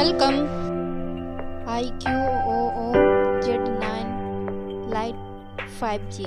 welcome I Q O O Z nine lite five G